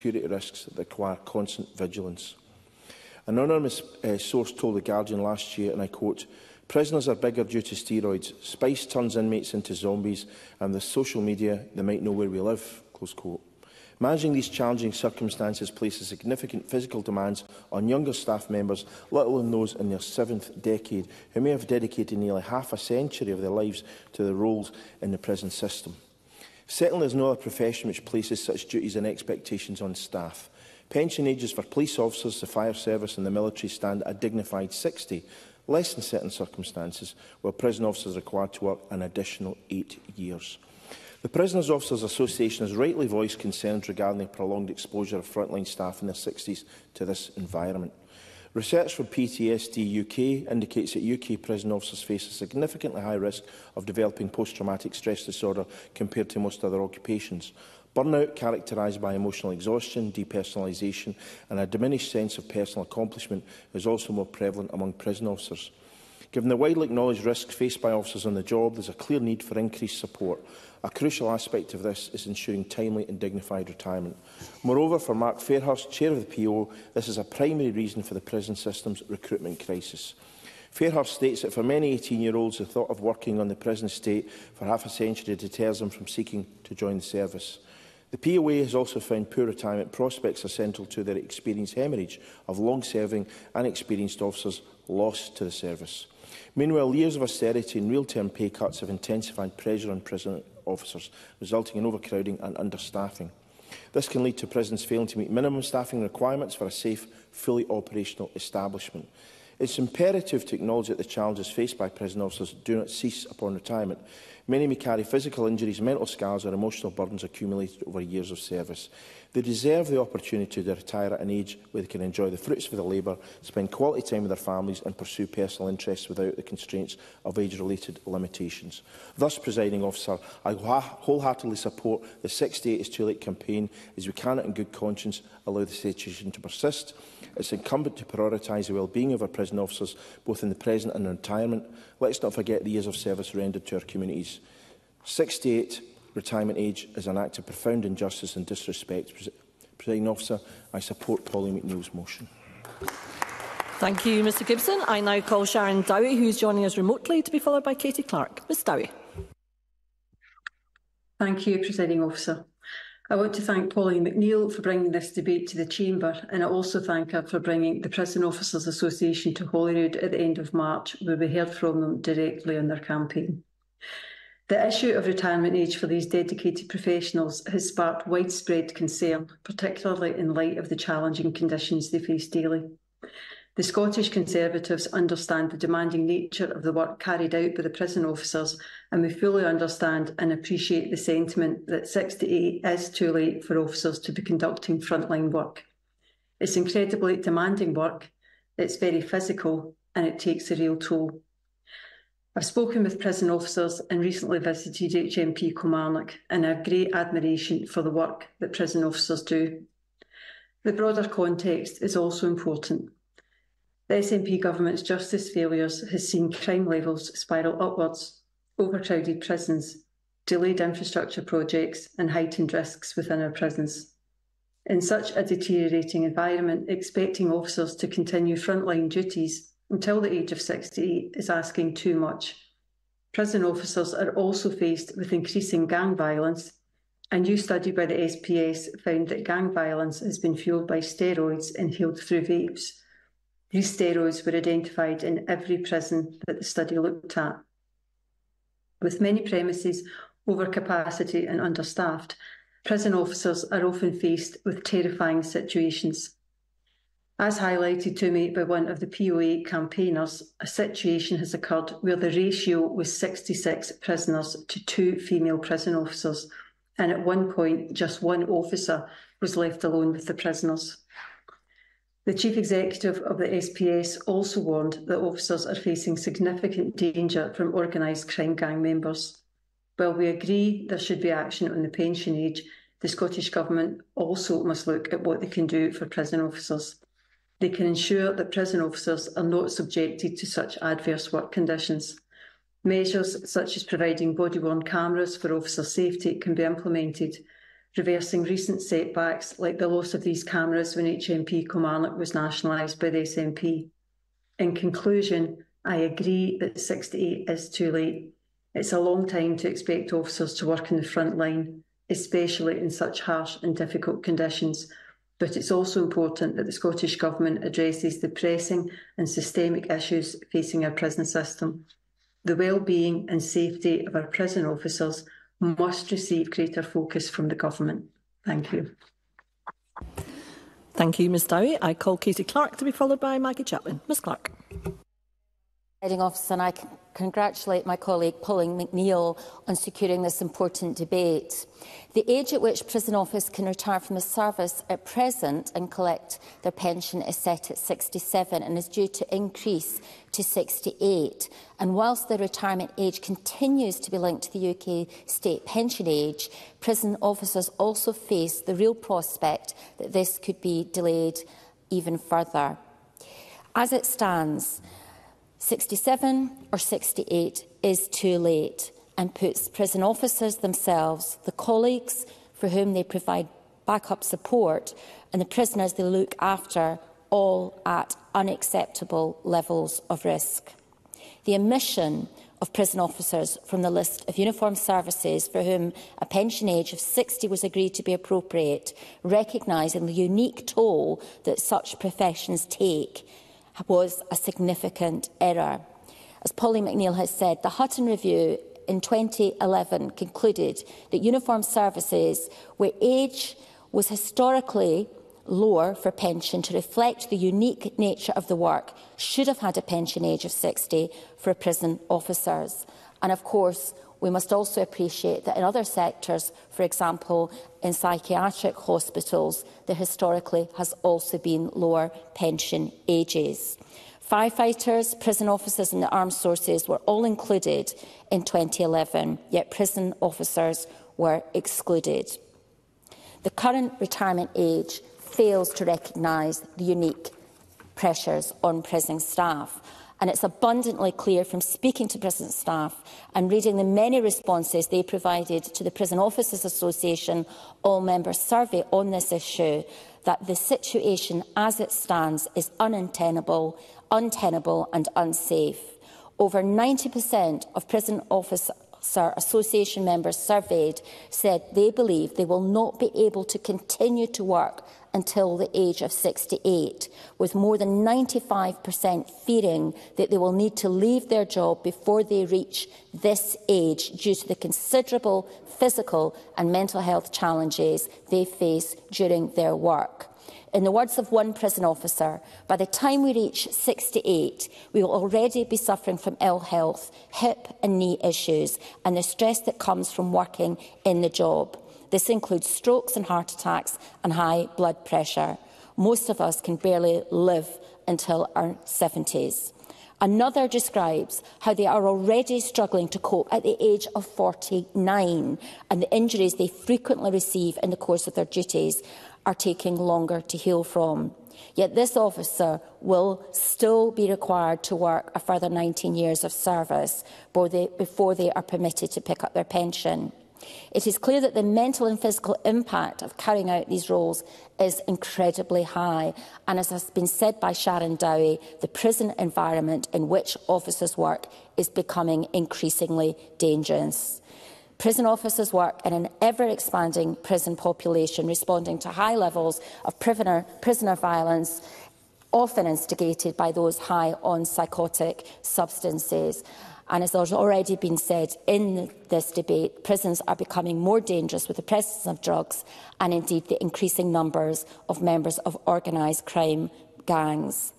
security risks that require constant vigilance. An anonymous uh, eh, source told The Guardian last year, and I quote, Prisoners are bigger due to steroids. Spice turns inmates into zombies, and the social media, they might know where we live. Close quote. Managing these challenging circumstances places significant physical demands on younger staff members, let alone those in their seventh decade, who may have dedicated nearly half a century of their lives to their roles in the prison system. Settling is no a profession which places such duties and expectations on staff. Pension ages for police officers, the fire service and the military stand at a dignified 60, less in certain circumstances, where prison officers are required to work an additional eight years. The Prisoners Officers Association has rightly voiced concerns regarding the prolonged exposure of frontline staff in their 60s to this environment. Research for PTSD UK indicates that UK prison officers face a significantly high risk of developing post-traumatic stress disorder compared to most other occupations. Burnout characterised by emotional exhaustion, depersonalisation and a diminished sense of personal accomplishment is also more prevalent among prison officers. Given the widely acknowledged risk faced by officers on the job, there is a clear need for increased support. A crucial aspect of this is ensuring timely and dignified retirement. Moreover, for Mark Fairhurst, Chair of the PO, this is a primary reason for the prison system's recruitment crisis. Fairhurst states that for many 18-year-olds, the thought of working on the prison estate for half a century deters them from seeking to join the service. The POA has also found poor retirement prospects are central to their experience hemorrhage of long-serving and experienced officers lost to the service. Meanwhile, years of austerity and real-term pay cuts have intensified pressure on prison officers, resulting in overcrowding and understaffing. This can lead to prisons failing to meet minimum staffing requirements for a safe, fully operational establishment. It's imperative to acknowledge that the challenges faced by prison officers do not cease upon retirement. Many may carry physical injuries, mental scars or emotional burdens accumulated over years of service. They deserve the opportunity to retire at an age where they can enjoy the fruits of their labour, spend quality time with their families and pursue personal interests without the constraints of age-related limitations. Thus, presiding officer, I wholeheartedly support the 68 is too late campaign as we cannot in good conscience allow the situation to persist. It's incumbent to prioritise the well-being of our prison officers both in the present and retirement Let's not forget the years of service rendered to our communities. 68 retirement age is an act of profound injustice and disrespect. Presiding officer, I support Polly McNeill's motion. Thank you, Mr Gibson. I now call Sharon Dowie, who is joining us remotely, to be followed by Katie Clark. Ms Dowie. Thank you, Presiding Officer. I want to thank Pauline McNeill for bringing this debate to the Chamber and I also thank her for bringing the Prison Officers Association to Holyrood at the end of March where we heard from them directly on their campaign. The issue of retirement age for these dedicated professionals has sparked widespread concern, particularly in light of the challenging conditions they face daily. The Scottish Conservatives understand the demanding nature of the work carried out by the prison officers, and we fully understand and appreciate the sentiment that six to eight is too late for officers to be conducting frontline work. It's incredibly demanding work, it's very physical, and it takes a real toll. I've spoken with prison officers and recently visited HMP Kilmarnock and I have great admiration for the work that prison officers do. The broader context is also important. The SNP government's justice failures has seen crime levels spiral upwards, overcrowded prisons, delayed infrastructure projects and heightened risks within our prisons. In such a deteriorating environment, expecting officers to continue frontline duties until the age of 68 is asking too much. Prison officers are also faced with increasing gang violence. A new study by the SPS found that gang violence has been fuelled by steroids inhaled through vapes these steroids were identified in every prison that the study looked at. With many premises overcapacity and understaffed, prison officers are often faced with terrifying situations. As highlighted to me by one of the POA campaigners, a situation has occurred where the ratio was 66 prisoners to two female prison officers, and at one point, just one officer was left alone with the prisoners. The chief executive of the SPS also warned that officers are facing significant danger from organised crime gang members. While we agree there should be action on the pension age, the Scottish Government also must look at what they can do for prison officers. They can ensure that prison officers are not subjected to such adverse work conditions. Measures such as providing body worn cameras for officer safety can be implemented reversing recent setbacks like the loss of these cameras when HMP Kilmarnock was nationalised by the SNP. In conclusion, I agree that 68 is too late. It's a long time to expect officers to work in the front line, especially in such harsh and difficult conditions. But it's also important that the Scottish Government addresses the pressing and systemic issues facing our prison system. The well-being and safety of our prison officers must receive greater focus from the government. Thank you. Thank you, Ms Dowie. I call Katie Clark to be followed by Maggie Chaplin. Ms Clark. Heading officer, and I congratulate my colleague Pauline McNeill on securing this important debate. The age at which prison officers can retire from the service at present and collect their pension is set at 67 and is due to increase to 68. And whilst the retirement age continues to be linked to the UK state pension age, prison officers also face the real prospect that this could be delayed even further. As it stands, 67 or 68 is too late and puts prison officers themselves, the colleagues for whom they provide backup support and the prisoners they look after all at unacceptable levels of risk. The omission of prison officers from the list of uniformed services for whom a pension age of 60 was agreed to be appropriate, recognising the unique toll that such professions take was a significant error. As Polly McNeill has said, the Hutton Review in 2011 concluded that uniform services where age was historically lower for pension to reflect the unique nature of the work should have had a pension age of 60 for prison officers. And of course, we must also appreciate that in other sectors, for example, in psychiatric hospitals, there historically has also been lower pension ages. Firefighters, prison officers and the armed forces were all included in 2011, yet prison officers were excluded. The current retirement age fails to recognise the unique pressures on prison staff. And it's abundantly clear from speaking to prison staff and reading the many responses they provided to the Prison Officers Association all-member survey on this issue that the situation as it stands is untenable, untenable and unsafe. Over 90% of prison officers Sir, association members surveyed said they believe they will not be able to continue to work until the age of 68, with more than 95% fearing that they will need to leave their job before they reach this age due to the considerable physical and mental health challenges they face during their work. In the words of one prison officer, by the time we reach 68, we will already be suffering from ill health, hip and knee issues, and the stress that comes from working in the job. This includes strokes and heart attacks and high blood pressure. Most of us can barely live until our 70s. Another describes how they are already struggling to cope at the age of 49 and the injuries they frequently receive in the course of their duties are taking longer to heal from. Yet this officer will still be required to work a further 19 years of service before they are permitted to pick up their pension. It is clear that the mental and physical impact of carrying out these roles is incredibly high. And as has been said by Sharon Dowie, the prison environment in which officers work is becoming increasingly dangerous. Prison officers work in an ever-expanding prison population, responding to high levels of prisoner, prisoner violence, often instigated by those high on psychotic substances. And as has already been said in this debate, prisons are becoming more dangerous with the presence of drugs and indeed the increasing numbers of members of organised crime gangs.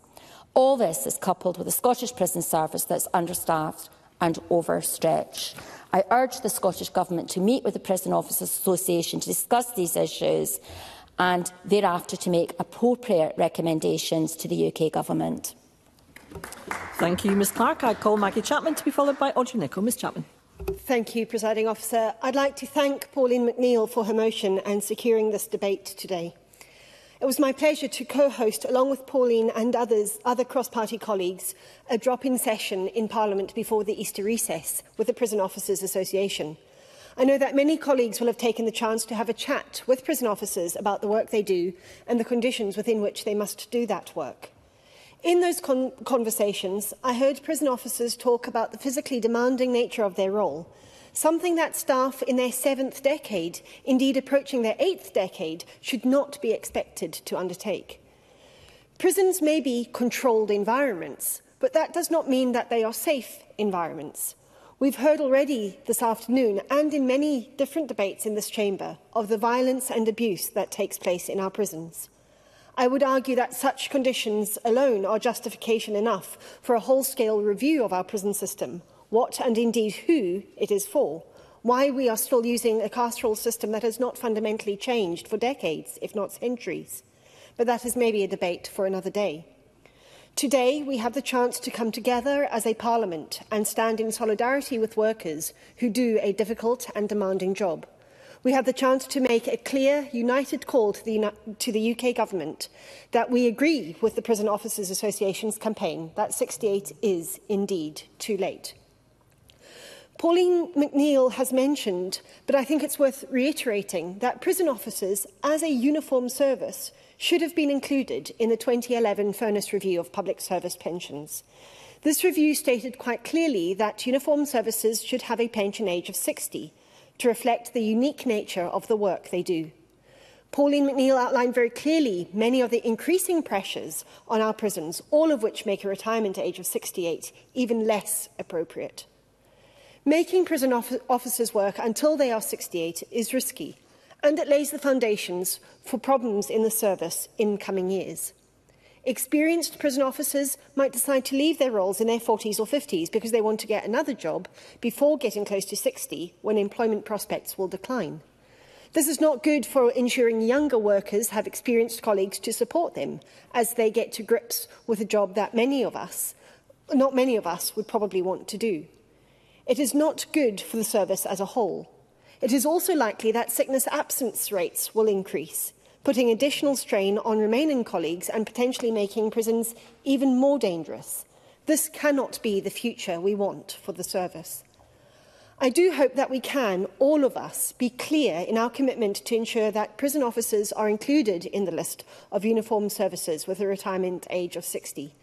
All this is coupled with a Scottish prison service that's understaffed, and overstretch. I urge the Scottish Government to meet with the Prison Officers Association to discuss these issues and thereafter to make appropriate recommendations to the UK Government. Thank you, Ms Clark. I call Maggie Chapman to be followed by Audrey Nicholl. Ms Chapman. Thank you, Presiding Officer. I'd like to thank Pauline McNeill for her motion and securing this debate today. It was my pleasure to co-host, along with Pauline and others, other cross-party colleagues, a drop-in session in Parliament before the Easter recess with the Prison Officers Association. I know that many colleagues will have taken the chance to have a chat with prison officers about the work they do and the conditions within which they must do that work. In those con conversations, I heard prison officers talk about the physically demanding nature of their role – something that staff in their seventh decade, indeed approaching their eighth decade, should not be expected to undertake. Prisons may be controlled environments, but that does not mean that they are safe environments. We've heard already this afternoon and in many different debates in this chamber of the violence and abuse that takes place in our prisons. I would argue that such conditions alone are justification enough for a whole-scale review of our prison system, what and indeed who it is for, why we are still using a carceral system that has not fundamentally changed for decades, if not centuries. But that is maybe a debate for another day. Today, we have the chance to come together as a parliament and stand in solidarity with workers who do a difficult and demanding job. We have the chance to make a clear, united call to the, to the UK government that we agree with the Prison Officers Association's campaign that 68 is indeed too late. Pauline McNeill has mentioned, but I think it's worth reiterating, that prison officers, as a uniform service, should have been included in the 2011 Furnace Review of Public Service Pensions. This review stated quite clearly that uniform services should have a pension age of 60 to reflect the unique nature of the work they do. Pauline McNeill outlined very clearly many of the increasing pressures on our prisons, all of which make a retirement age of 68 even less appropriate. Making prison officers work until they are 68 is risky, and it lays the foundations for problems in the service in coming years. Experienced prison officers might decide to leave their roles in their 40s or 50s because they want to get another job before getting close to 60 when employment prospects will decline. This is not good for ensuring younger workers have experienced colleagues to support them as they get to grips with a job that many of us, not many of us, would probably want to do. It is not good for the service as a whole. It is also likely that sickness absence rates will increase, putting additional strain on remaining colleagues and potentially making prisons even more dangerous. This cannot be the future we want for the service. I do hope that we can, all of us, be clear in our commitment to ensure that prison officers are included in the list of uniformed services with a retirement age of 60.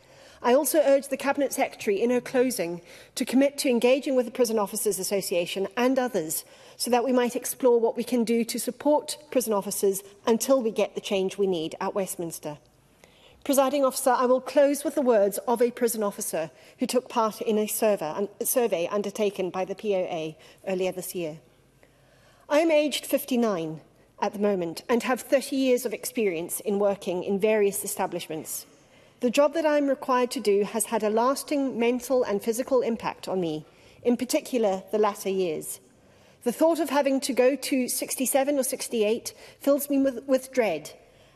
I also urge the Cabinet Secretary in her closing to commit to engaging with the Prison Officers Association and others so that we might explore what we can do to support prison officers until we get the change we need at Westminster. Presiding officer, I will close with the words of a prison officer who took part in a survey undertaken by the POA earlier this year. I am aged 59 at the moment and have 30 years of experience in working in various establishments. The job that I'm required to do has had a lasting mental and physical impact on me, in particular the latter years. The thought of having to go to 67 or 68 fills me with, with dread,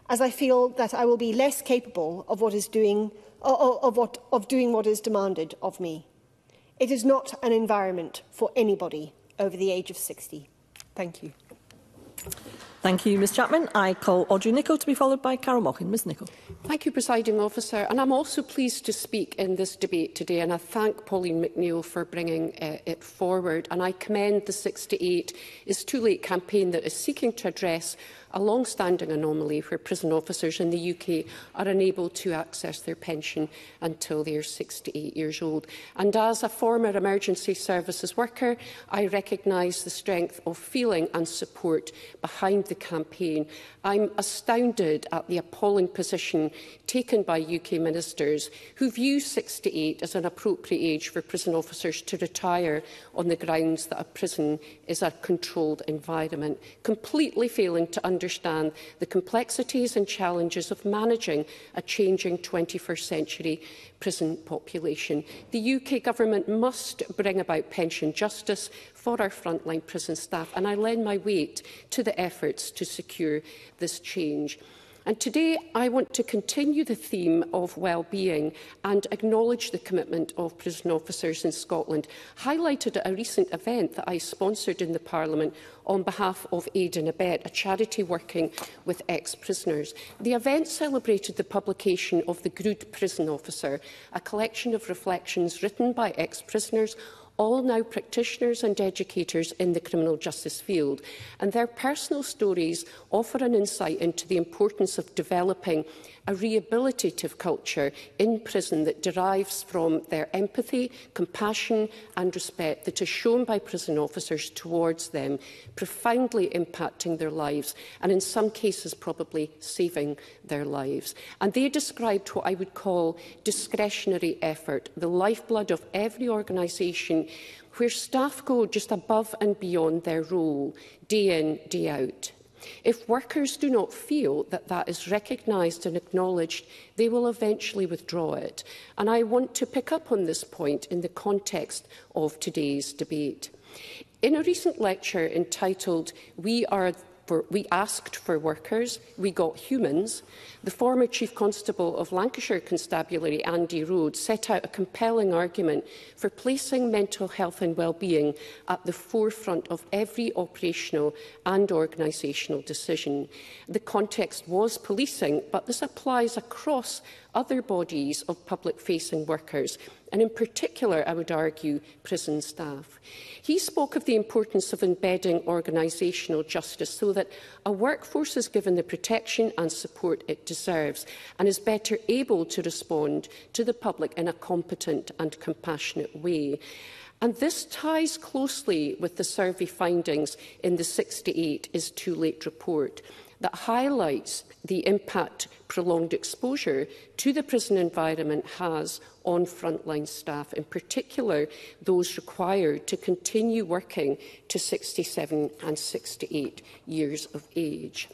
as I feel that I will be less capable of what is doing of, what, of doing what is demanded of me. It is not an environment for anybody over the age of 60. Thank you. Thank you, Ms Chapman. I call Audrey Nicol to be followed by Carol Mockin. Ms Nicol. Thank you, Presiding Officer. And I'm also pleased to speak in this debate today. And I thank Pauline McNeill for bringing uh, it forward. And I commend the 68 is too late campaign that is seeking to address a long-standing anomaly where prison officers in the UK are unable to access their pension until they are 68 years old. And as a former emergency services worker, I recognise the strength of feeling and support behind the campaign, I'm astounded at the appalling position taken by UK ministers who view 68 as an appropriate age for prison officers to retire on the grounds that a prison is a controlled environment, completely failing to understand the complexities and challenges of managing a changing 21st century prison population. The UK government must bring about pension justice for our frontline prison staff, and I lend my weight to the efforts to secure this change. And today I want to continue the theme of well-being and acknowledge the commitment of prison officers in Scotland, highlighted at a recent event that I sponsored in the Parliament on behalf of Aid and Abet, a charity working with ex-prisoners. The event celebrated the publication of The Grood Prison Officer, a collection of reflections written by ex-prisoners all now practitioners and educators in the criminal justice field. And their personal stories offer an insight into the importance of developing a rehabilitative culture in prison that derives from their empathy, compassion and respect that is shown by prison officers towards them, profoundly impacting their lives and in some cases probably saving their lives. And they described what I would call discretionary effort, the lifeblood of every organisation where staff go just above and beyond their role, day in, day out. If workers do not feel that that is recognised and acknowledged, they will eventually withdraw it. And I want to pick up on this point in the context of today's debate. In a recent lecture entitled We Are for, we asked for workers, we got humans. The former Chief Constable of Lancashire Constabulary, Andy Rhodes, set out a compelling argument for placing mental health and well-being at the forefront of every operational and organisational decision. The context was policing, but this applies across other bodies of public-facing workers, and in particular, I would argue, prison staff. He spoke of the importance of embedding organisational justice so that a workforce is given the protection and support it deserves and is better able to respond to the public in a competent and compassionate way. And this ties closely with the survey findings in the 68 is too late report, that highlights the impact prolonged exposure to the prison environment has on frontline staff, in particular those required to continue working to 67 and 68 years of age.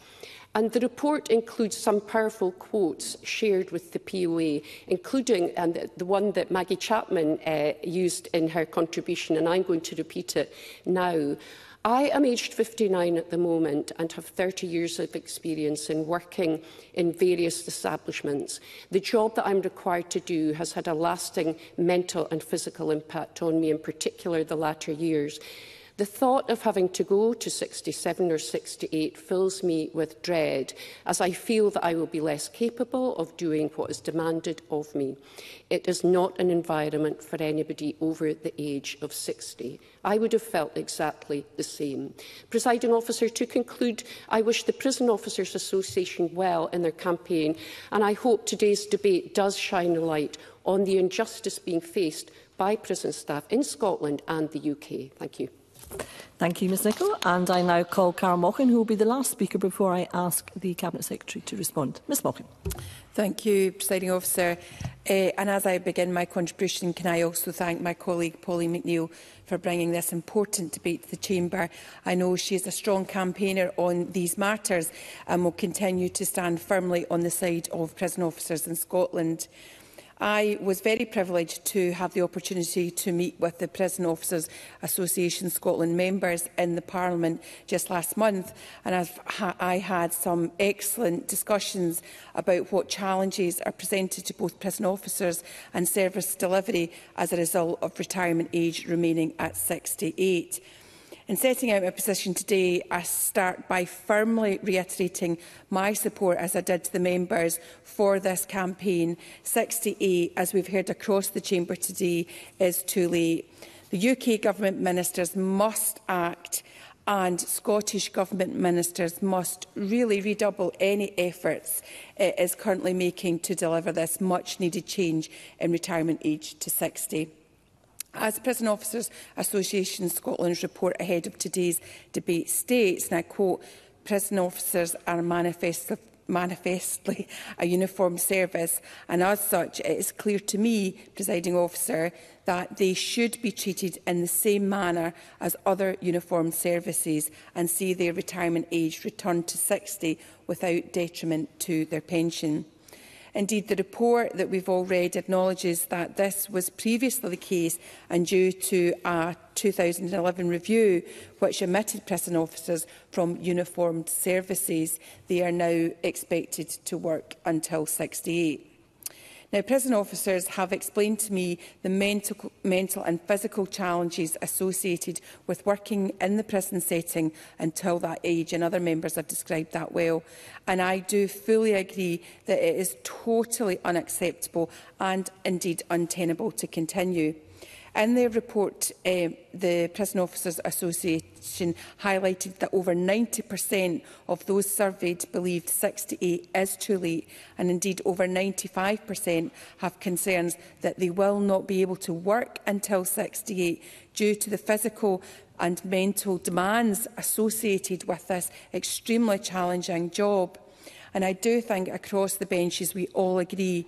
And the report includes some powerful quotes shared with the POA, including and the, the one that Maggie Chapman uh, used in her contribution, and I'm going to repeat it now. I am aged 59 at the moment and have 30 years of experience in working in various establishments. The job that I'm required to do has had a lasting mental and physical impact on me, in particular the latter years. The thought of having to go to 67 or 68 fills me with dread, as I feel that I will be less capable of doing what is demanded of me. It is not an environment for anybody over the age of 60. I would have felt exactly the same. Presiding officer, to conclude, I wish the Prison Officers Association well in their campaign, and I hope today's debate does shine a light on the injustice being faced by prison staff in Scotland and the UK. Thank you. Thank you, Ms Nicol. And I now call Carol Mochan, who will be the last speaker before I ask the Cabinet Secretary to respond. Ms Mochan. Thank you, Presiding Officer. Uh, and as I begin my contribution, can I also thank my colleague Polly McNeill for bringing this important debate to the Chamber. I know she is a strong campaigner on these matters and will continue to stand firmly on the side of prison officers in Scotland. I was very privileged to have the opportunity to meet with the Prison Officers Association Scotland members in the Parliament just last month and I've ha I had some excellent discussions about what challenges are presented to both prison officers and service delivery as a result of retirement age remaining at 68. In setting out my position today, I start by firmly reiterating my support, as I did to the members, for this campaign. 68, as we've heard across the chamber today, is too late. The UK government ministers must act and Scottish Government ministers must really redouble any efforts it is currently making to deliver this much-needed change in retirement age to 60. As Prison Officers Association Scotland's report ahead of today's debate states, and I quote, prison officers are manifestly manifestly a uniformed service and as such it is clear to me, presiding officer, that they should be treated in the same manner as other uniformed services and see their retirement age returned to 60 without detriment to their pension. Indeed, the report that we've all read acknowledges that this was previously the case and due to a 2011 review which omitted prison officers from uniformed services. They are now expected to work until 68. Now, prison officers have explained to me the mental, mental and physical challenges associated with working in the prison setting until that age, and other members have described that well. And I do fully agree that it is totally unacceptable and indeed untenable to continue. In their report, uh, the Prison Officers Association highlighted that over 90% of those surveyed believed 6 to 8 is too late, and indeed over 95% have concerns that they will not be able to work until 68 due to the physical and mental demands associated with this extremely challenging job. And I do think across the benches we all agree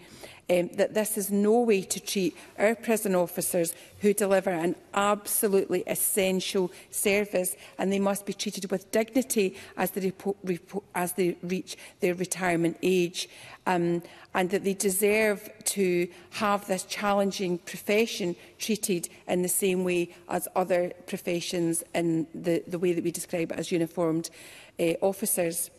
um, that this is no way to treat our prison officers who deliver an absolutely essential service and they must be treated with dignity as they, as they reach their retirement age um, and that they deserve to have this challenging profession treated in the same way as other professions in the, the way that we describe it as uniformed uh, officers.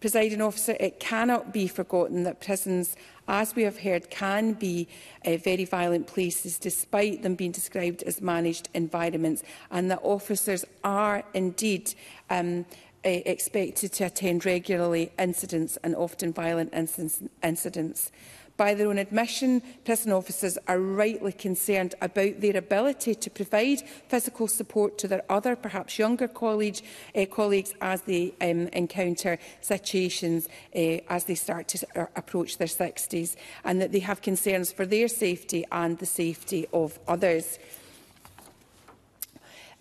Presiding officer, it cannot be forgotten that prisons, as we have heard, can be uh, very violent places despite them being described as managed environments and that officers are indeed um, e, expected to attend regularly incidents and often violent incidents by their own admission, prison officers are rightly concerned about their ability to provide physical support to their other, perhaps younger college, uh, eh, colleagues as they um, encounter situations uh, as they start to uh, approach their 60s and that they have concerns for their safety and the safety of others.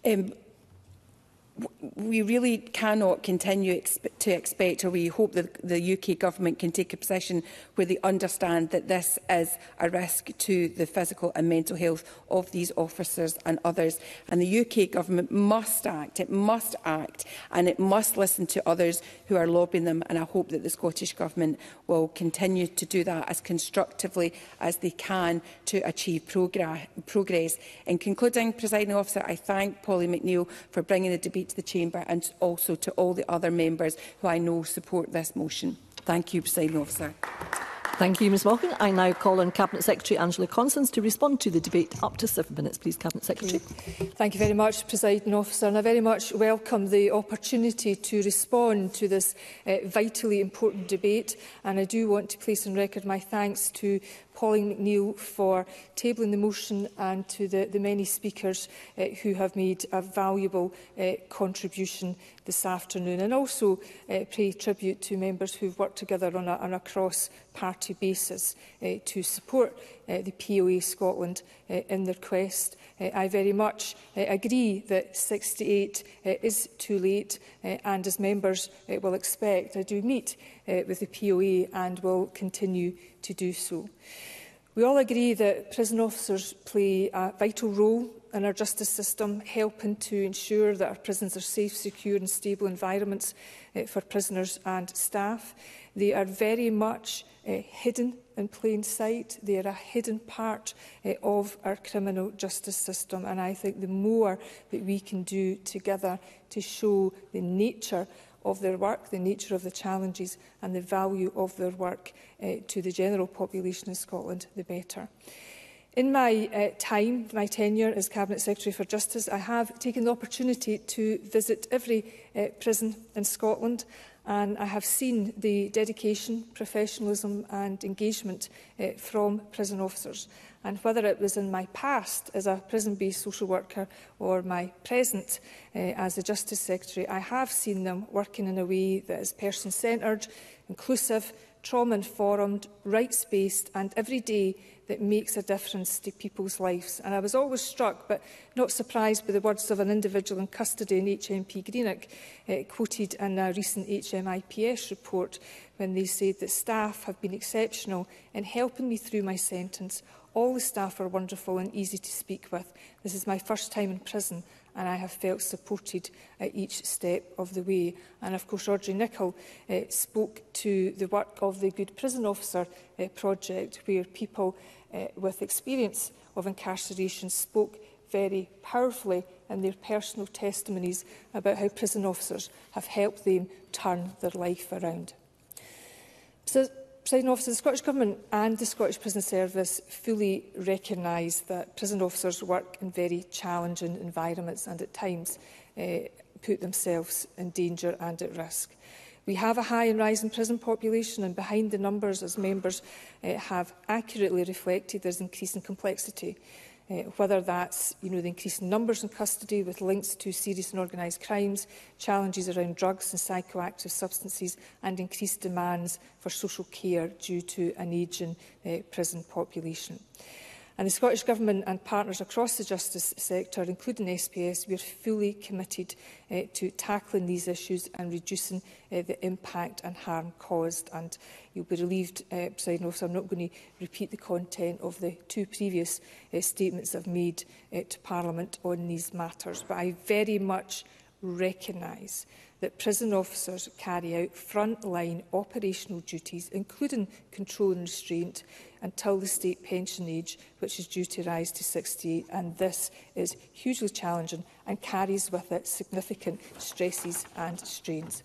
Um, we really cannot continue exp to expect, or we hope that the UK government can take a position where they understand that this is a risk to the physical and mental health of these officers and others. And the UK government must act, it must act, and it must listen to others who are lobbying them. And I hope that the Scottish government will continue to do that as constructively as they can to achieve progress. In concluding, presiding officer, I thank Polly McNeill for bringing the debate speak to the Chamber and also to all the other members who I know support this motion. Thank you, Presiding Officer. Thank you, Ms Malkin. I now call on Cabinet Secretary Angela Constance to respond to the debate. Up to seven minutes, please, Cabinet Secretary. Thank you very much, Presiding Officer. And I very much welcome the opportunity to respond to this uh, vitally important debate. And I do want to place on record my thanks to Pauline McNeill for tabling the motion and to the, the many speakers uh, who have made a valuable uh, contribution this afternoon and also uh, pay tribute to members who've worked together on a, on a cross-party basis uh, to support uh, the POA Scotland uh, in their quest uh, I very much uh, agree that 68 uh, eh, is too late uh, and as members uh, will expect, I do meet uh, with the POA and will continue to do so. We all agree that prison officers play a vital role in our justice system, helping to ensure that our prisons are safe, secure and stable environments uh, for prisoners and staff. They are very much uh, hidden in plain sight. They are a hidden part uh, of our criminal justice system. And I think the more that we can do together to show the nature of their work, the nature of the challenges and the value of their work uh, to the general population in Scotland, the better. In my uh, time, my tenure as Cabinet Secretary for Justice, I have taken the opportunity to visit every uh, prison in Scotland and I have seen the dedication, professionalism and engagement uh, from prison officers. And whether it was in my past as a prison-based social worker or my present uh, as a Justice Secretary, I have seen them working in a way that is person-centred, inclusive, trauma-informed, rights-based and every day that makes a difference to people's lives. And I was always struck, but not surprised, by the words of an individual in custody in HMP Greenock, uh, quoted in a recent HMIPS report, when they said that staff have been exceptional in helping me through my sentence. All the staff are wonderful and easy to speak with. This is my first time in prison and I have felt supported at each step of the way. And of course, Audrey Nicholl uh, eh, spoke to the work of the Good Prison Officer uh, project, where people uh, with experience of incarceration spoke very powerfully in their personal testimonies about how prison officers have helped them turn their life around. So Presiding Officer, the Scottish Government and the Scottish Prison Service fully recognise that prison officers work in very challenging environments and at times uh, put themselves in danger and at risk. We have a high and rising prison population and behind the numbers as members uh, have accurately reflected there's increasing complexity uh, whether that's you know, the increased numbers in custody with links to serious and organised crimes, challenges around drugs and psychoactive substances, and increased demands for social care due to an ageing uh, eh, prison population. Uh, And the Scottish Government and partners across the justice sector, including SPS, we are fully committed uh, to tackling these issues and reducing uh, the impact and harm caused. And you'll be relieved, uh, eh, President Officer, I'm not going to repeat the content of the two previous uh, statements I've made uh, to Parliament on these matters, but I very much recognise that prison officers carry out frontline operational duties, including control and restraint, until the state pension age, which is due to rise to 68. And this is hugely challenging and carries with it significant stresses and strains.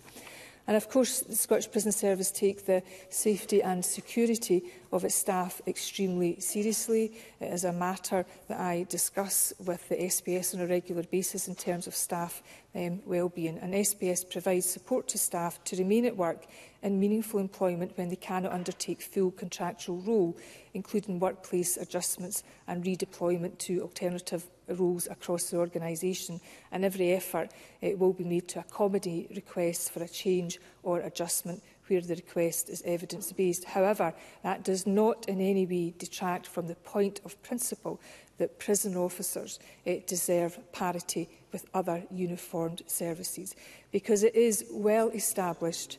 And of course, the Scottish Prison Service take the safety and security of its staff extremely seriously. It is a matter that I discuss with the SPS on a regular basis in terms of staff um, well-being. And SPS provides support to staff to remain at work in meaningful employment when they cannot undertake full contractual role, including workplace adjustments and redeployment to alternative roles across the organisation. And every effort it eh, will be made to accommodate requests for a change or adjustment where the request is evidence-based. However, that does not in any way detract from the point of principle that prison officers it eh, deserve parity with other uniformed services, because it is well established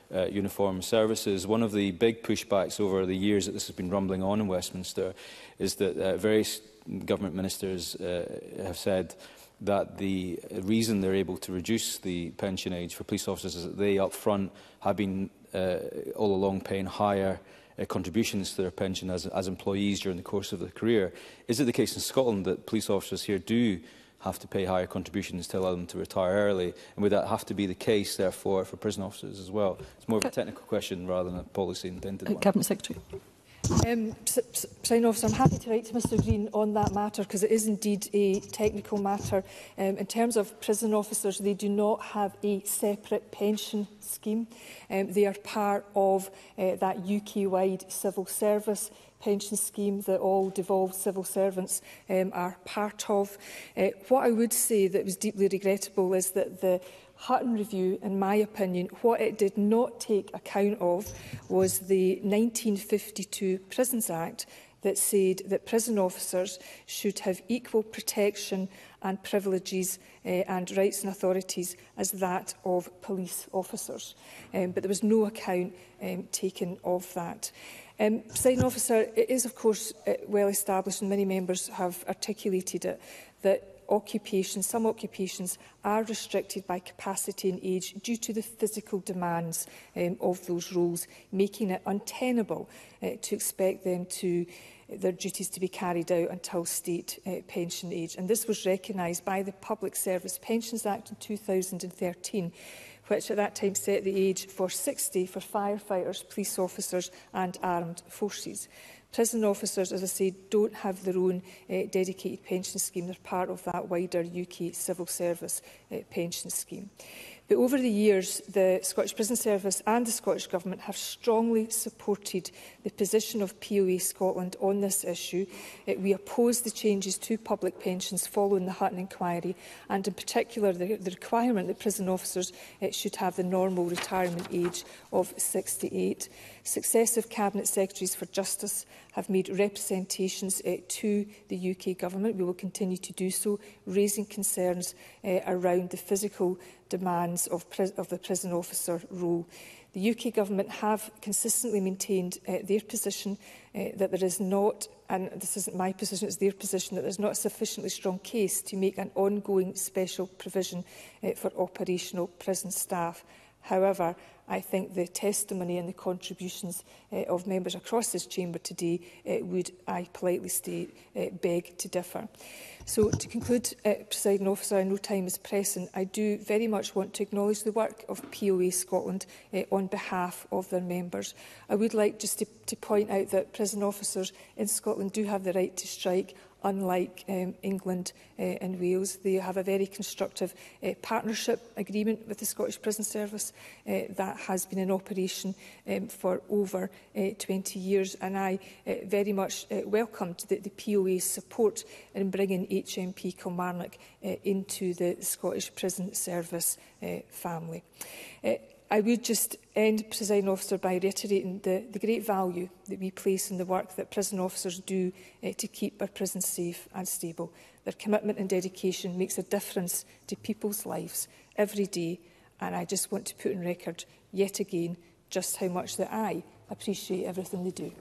uh, uniform services. One of the big pushbacks over the years that this has been rumbling on in Westminster is that uh, various government ministers uh, have said that the reason they're able to reduce the pension age for police officers is that they up front have been uh, all along paying higher uh, contributions to their pension as, as employees during the course of their career. Is it the case in Scotland that police officers here do have to pay higher contributions to allow them to retire early? And would that have to be the case, therefore, for prison officers as well? It's more of a technical question rather than a policy-intended uh, one. Cabinet Secretary. Um, President Officer, I'm happy to write to Mr Green on that matter because it is indeed a technical matter. Um, in terms of prison officers, they do not have a separate pension scheme. Um, they are part of uh, that UK-wide civil service pension scheme that all devolved civil servants um, are part of. Uh, what I would say that was deeply regrettable is that the Hutton Review, in my opinion, what it did not take account of was the 1952 Prisons Act that said that prison officers should have equal protection and privileges uh, and rights and authorities as that of police officers. Um, but there was no account um, taken of that. Um, Presiding officer, it is of course uh, well established and many members have articulated it that occupations, some occupations are restricted by capacity and age due to the physical demands um, of those roles, making it untenable uh, to expect them to uh, their duties to be carried out until state uh, pension age. And this was recognised by the Public Service Pensions Act in 2013, which at that time set the age for 60 for firefighters, police officers and armed forces. Prison officers, as I say, don't have their own uh, dedicated pension scheme. They're part of that wider UK civil service uh, pension scheme. But over the years, the Scottish Prison Service and the Scottish Government have strongly supported the position of POA Scotland on this issue. It, eh, we oppose the changes to public pensions following the Hutton inquiry and in particular the, the requirement that prison officers it, eh, should have the normal retirement age of 68. Successive Cabinet Secretaries for Justice have made representations uh, to the UK Government. We will continue to do so, raising concerns uh, around the physical demand hands of, of the prison officer role. The UK government have consistently maintained uh, their position uh, that there is not, and this isn't my position, it's their position, that there's not a sufficiently strong case to make an ongoing special provision uh, for operational prison staff. However, I think the testimony and the contributions uh, of members across this chamber today uh, would, I politely state, uh, beg to differ. So to conclude, uh, Presiding Officer, I know time is pressing. I do very much want to acknowledge the work of POA Scotland uh, on behalf of their members. I would like just to, to point out that prison officers in Scotland do have the right to strike unlike um, England uh, and Wales. They have a very constructive uh, partnership agreement with the Scottish Prison Service uh, that has been in operation um, for over uh, 20 years. And I uh, very much uh, welcomed the, the POA's support in bringing HMP Kilmarnock uh, into the Scottish Prison Service uh, family. Uh, I would just end, President Officer, by reiterating the, the great value that we place in the work that prison officers do uh, to keep our prisons safe and stable. Their commitment and dedication makes a difference to people's lives every day, and I just want to put on record yet again just how much that I appreciate everything they do.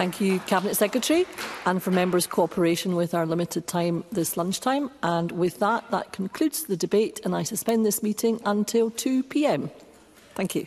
Thank you, Cabinet Secretary, and for members' cooperation with our limited time this lunchtime. And with that, that concludes the debate, and I suspend this meeting until 2 p.m. Thank you.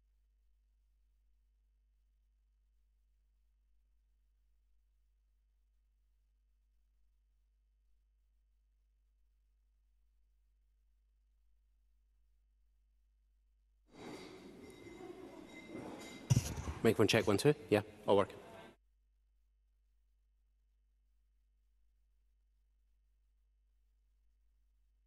Microphone check one, two. Yeah, all work.